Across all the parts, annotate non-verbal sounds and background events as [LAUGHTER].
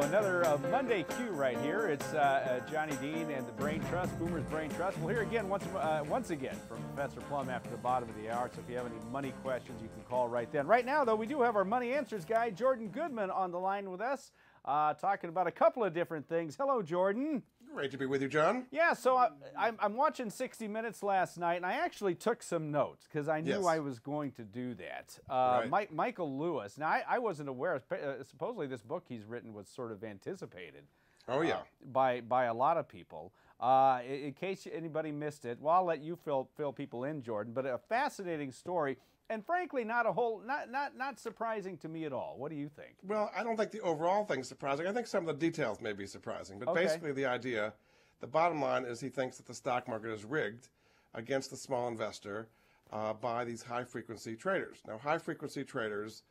go. Another uh, Monday Q right here. It's uh, uh, Johnny Dean and the Brain Trust, Boomer's Brain Trust. We'll hear again once uh, once again from Professor Plum after the bottom of the hour. So if you have any money questions, you can call right then. Right now, though, we do have our money answers guy, Jordan Goodman, on the line with us, uh, talking about a couple of different things. Hello, Jordan. Great to be with you, John. Yeah, so I, I'm, I'm watching 60 Minutes last night, and I actually took some notes because I knew Yes. I was going to do that. Uh, Right. Mike, Michael Lewis. Now, I, I wasn't aware. Uh, supposedly, this book he's written was sort of anticipated Oh yeah. uh, by by a lot of people. Uh, in, in case anybody missed it, well, I'll let you fill fill people in, Jordan. But a fascinating story, and frankly, not a whole not not not surprising to me at all. What do you think? Well, I don't think the overall thing's surprising. I think some of the details may be surprising, but Okay. basically the idea, the bottom line is he thinks that the stock market is rigged against the small investor uh, by these high-frequency traders. Now, high-frequency traders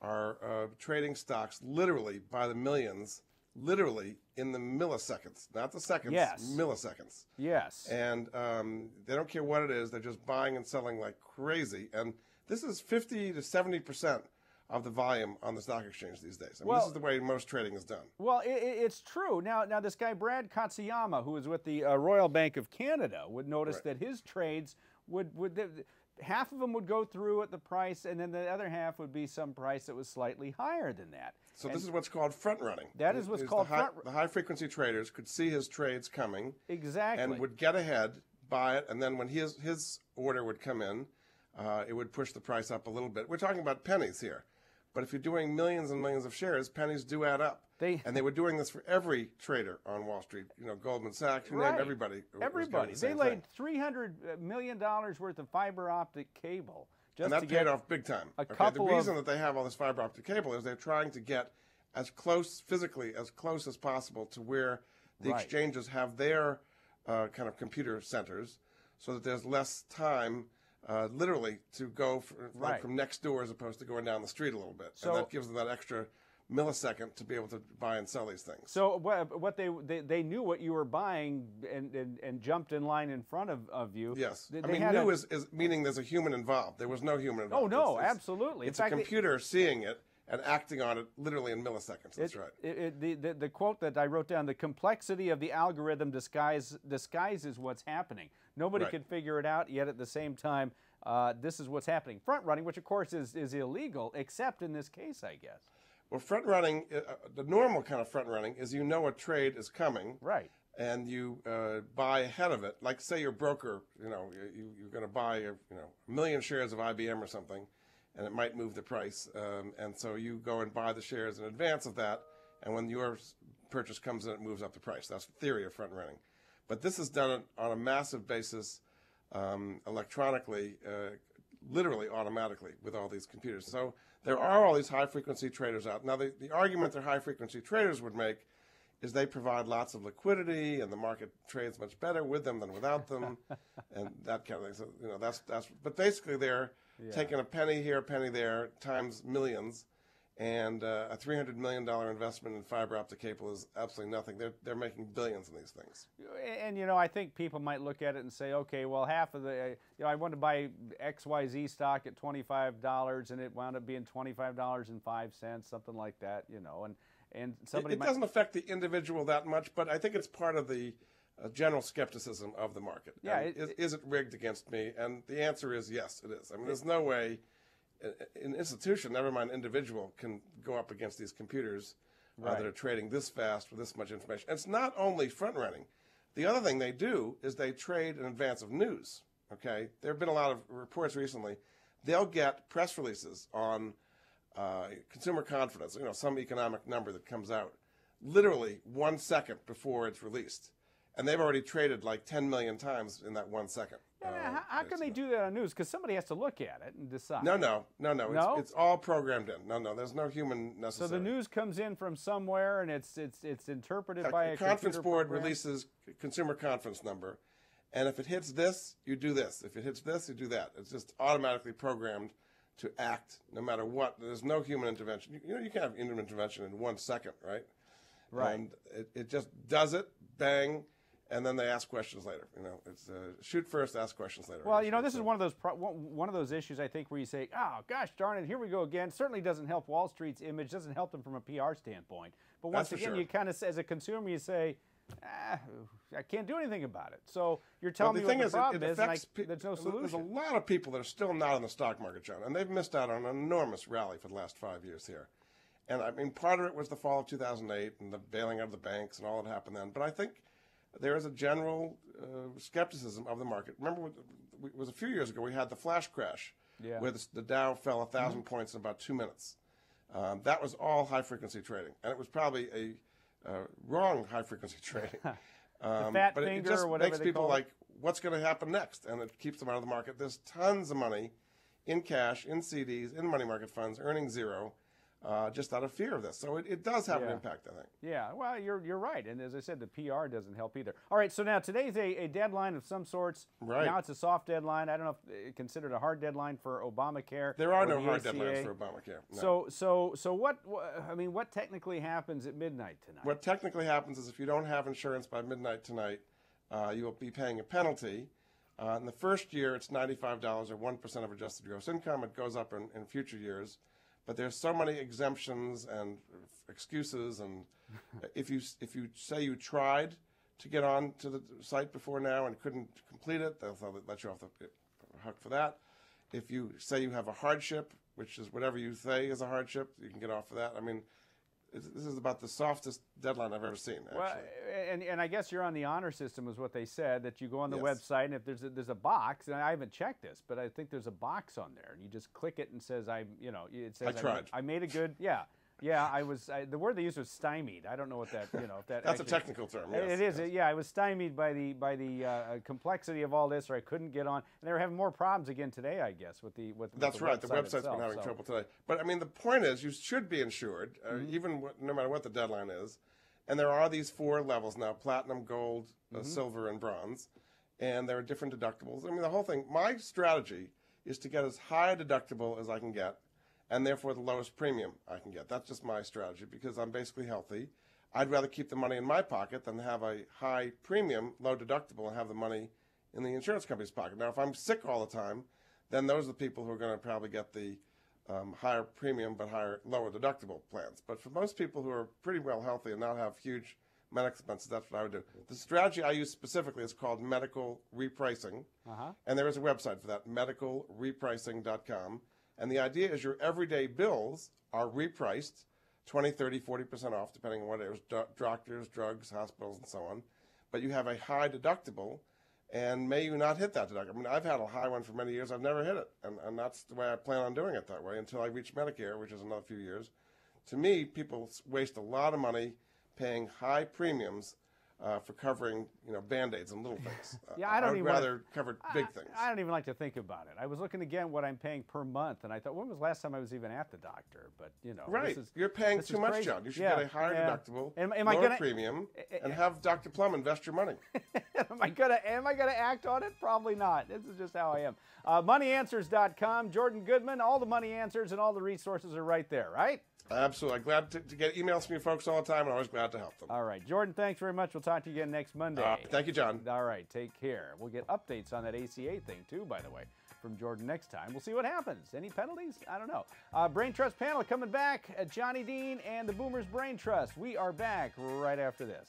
are uh, trading stocks literally by the millions, literally in the milliseconds, not the seconds, Yes. milliseconds. Yes. and um, they don't care what it is. They're just buying and selling like crazy. And this is 50 to 70 percent of the volume on the stock exchange these days. I mean, Well- this is the way most trading is done. Well, i i it's true. Now, now this guy Brad Katsuyama, who is with the uh, Royal Bank of Canada, would notice Right. that his trades would would half of them would go through at the price, and then the other half would be some price that was slightly higher than that. So And- this is what's called front running. That is what's the called high, front- The high frequency traders could see his trades coming exactly. and would get ahead, buy it, and then when his his order would come in, uh, it would push the price up a little bit. We're talking about pennies here. But if you're doing millions and millions of shares, pennies do add up. They- and they were doing this for every trader on Wall Street. You know, Goldman Sachs, you Right. name everybody. Everybody. the They laid three hundred million dollars worth of fiber optic cable just and that to paid get off big time. a okay, couple the reason that they have all this fiber optic cable is they're trying to get as close physically as close as possible to where the Right. exchanges have their uh, kind of computer centers, so that there's less time. Uh, literally to go f like Right. from next door as opposed to going down the street a little bit, So- and that gives them that extra millisecond to be able to buy and sell these things. So what, what they, they they knew what you were buying and, and, and jumped in line in front of, of you. yes, They- I mean, had new a- is, is meaning there's a human involved. There was no human involved. Oh no, It's- it's- absolutely. In It's a fact, they- computer seeing it and acting on it literally in milliseconds. That's It- right. It, it, the, the, the quote that I wrote down: "The complexity of the algorithm disguise, disguises what's happening. Nobody Right. could figure it out. Yet at the same time, uh, this is what's happening. Front running, which of course is, is illegal, except in this case, I guess. Well, front running, uh, uh, the normal kind of front running is you know a trade is coming, Right. and you uh, buy ahead of it. Like say your broker, you know, you, you're going to buy you know a million shares of IBM or something, and it might move the price, um, and so you go and buy the shares in advance of that, and when your purchase comes in, it moves up the price. That's the theory of front running, but this is done on a massive basis, um, electronically. Uh, literally automatically with all these computers. So there are all these high frequency traders out. Now, the, the argument that high frequency traders would make is they provide lots of liquidity and the market trades much better with them than without them [LAUGHS] and that kind of thing. So, you know, that's, that's, but basically they're taking a penny here, a penny there, times millions. And uh, a $300 million investment in fiber optic cable is absolutely nothing. They're, they're making billions in these things. And you know, I think people might look at it and say, okay, well, half of the, uh, you know, I wanted to buy X Y Z stock at twenty five dollars, and it wound up being twenty five dollars and five cents, something like that, you know, and and It, somebody it might. doesn't affect the individual that much, but I think it's part of the uh, general skepticism of the market. Yeah, it- is, is it rigged against me? And the answer is yes, it is. I mean, there's no way uh, an institution, never mind individual, can go up against these computers uh, Right. that are trading this fast with this much information. And it's not only front running. The other thing they do is they trade in advance of news. Okay, there have been a lot of reports recently. They'll get press releases on uh, consumer confidence, you know, some economic number that comes out, literally one second before it's released, and they've already traded like 10 million times in that one second. Yeah, Uh, how, how can they do that on news? Because somebody has to look at it and decide. No, no, no, no. No? It's, it's all programmed in. No, no. There's no human necessary. So the news comes in from somewhere, and it's it's it's interpreted A- by a a conference board program. releases consumer confidence number, and if it hits this, you do this. If it hits this, you do that. It's just automatically programmed to act no matter what. There's no human intervention. You, you know, you can have human intervention in one second, right? Right. And it, it just does it, bang, and then they ask questions later. You know, it's uh, shoot first, ask questions later. Well, you know, this is one of those pro- one of those issues I think where you say, "Oh, gosh darn it, here we go again." Certainly doesn't help Wall Street's image, doesn't help them from a PR standpoint. But once again, sure. you kind of, as a consumer, you say, ah, "I can't do anything about it." So you're telling Well, me the thing what the is, it- problem it is, and I, pe- there's no solution. There's a lot of people that are still not in the stock market, John, and they've missed out on an enormous rally for the last five years here. And I mean, part of it was the fall of 2008 and the bailing out of the banks and all that happened then. But I think there is a general uh, skepticism of the market. Remember, it was a few years ago we had the flash crash, Yeah. where the, the Dow fell a 1000 points in about two minutes. Um, that was all high frequency trading, and it was probably a uh, wrong high frequency [LAUGHS] trading. Um, but it- it just makes people like, what's going to happen next? And it keeps them out of the market. There's tons of money in cash, in CDs, in money market funds, earning zero, uh, just out of fear of this. So it, it does have an impact, I think. Yeah, well, you're you're right, and as I said, the PR doesn't help either. All right, so now today's a, a deadline of some sorts. Right. Now it's a soft deadline. I don't know if uh, considered a hard deadline for Obamacare. There are no the hard ACA. deadlines for Obamacare. No. So so so what? wha- I mean, what technically happens at midnight tonight? What technically happens is if you don't have insurance by midnight tonight, uh, you will be paying a penalty. Uh, in the first year, it's $95 or 1% of adjusted gross income. It goes up in, in future years. But there's so many exemptions and excuses. And [LAUGHS] if you, if you say you tried to get on to the site before now and couldn't complete it, they'll, they'll let you off the hook for that. If you say you have a hardship, which is whatever you say is a hardship, you can get off of that. I mean, this is about the softest deadline I've ever seen. Actually. Well, and, and I guess you're on the honor system, is what they said. That you go on the Yes. website, and if there's a, there's a box, and I haven't checked this, but I think there's a box on there, and you just click it and says I, you know, it says I tried. I made a good, yeah, yeah. I was I, the word they used was stymied. I don't know what that, you know, if that. [LAUGHS] That's a technical term. Yes, it is, yes. yeah. I was stymied by the by the uh, complexity of all this, or I couldn't get on, and they were having more problems again today, I guess, with the with. with That's the right. The website website's itself, been having so- trouble today. But I mean, the point is, you should be insured, uh, Mm-hmm. even what, no matter what the deadline is. And there are these four levels now: platinum, gold, uh, Mm-hmm. silver, and bronze. And there are different deductibles. I mean, the whole thing. My strategy is to get as high a deductible as I can get, and therefore the lowest premium I can get. That's just my strategy because I'm basically healthy. I'd rather keep the money in my pocket than have a high premium, low deductible, and have the money in the insurance company's pocket. Now, if I'm sick all the time, then those are the people who are going to probably get the um, higher premium but higher lower deductible plans. But for most people who are pretty well healthy and not have huge medical expenses, that's what I would do. The strategy I use specifically is called medical repricing, Uh-huh. and there is a website for that, medicalrepricing.com. And the idea is your everyday bills are repriced 20, 30, 40% off, depending on what it is do- doctors, drugs, hospitals, and so on. But you have a high deductible, and may you not hit that deductible. I mean, I've had a high one for many years. I've never hit it, and, and that's the way I plan on doing it that way until I reach Medicare, which is another few years. To me, people waste a lot of money paying high premiums uh, for covering, you know, band-aids and little things. [LAUGHS] Yeah, I don't would even wanna- rather cover big things. I don't even like to think about it. I was looking again what I'm paying per month, and I thought, when was the last time I was even at the doctor? But you know, Right. This is, You're paying too much, crazy. John. You should Yeah, get a higher yeah. deductible, Am, am I lower gonna premium, [LAUGHS] and have Dr. Plum invest your money. [LAUGHS] am I gonna am I gonna act on it? Probably not. This is just how I am. Uh, MoneyAnswers.com. Jordan Goodman. All the money answers and all the resources are right there. Right. Absolutely. Glad to, to get emails from you folks all the time, and always glad to help them. All right, Jordan. Thanks very much. We'll talk to you again next Monday. Uh, thank you, John. All right, take care. We'll get updates on that ACA thing too, by the way, from Jordan next time. We'll see what happens. Any penalties? I don't know. Uh, Brain Trust panel coming back. Uh, Johnny Dean and the Boomers Brain Trust. We are back right after this.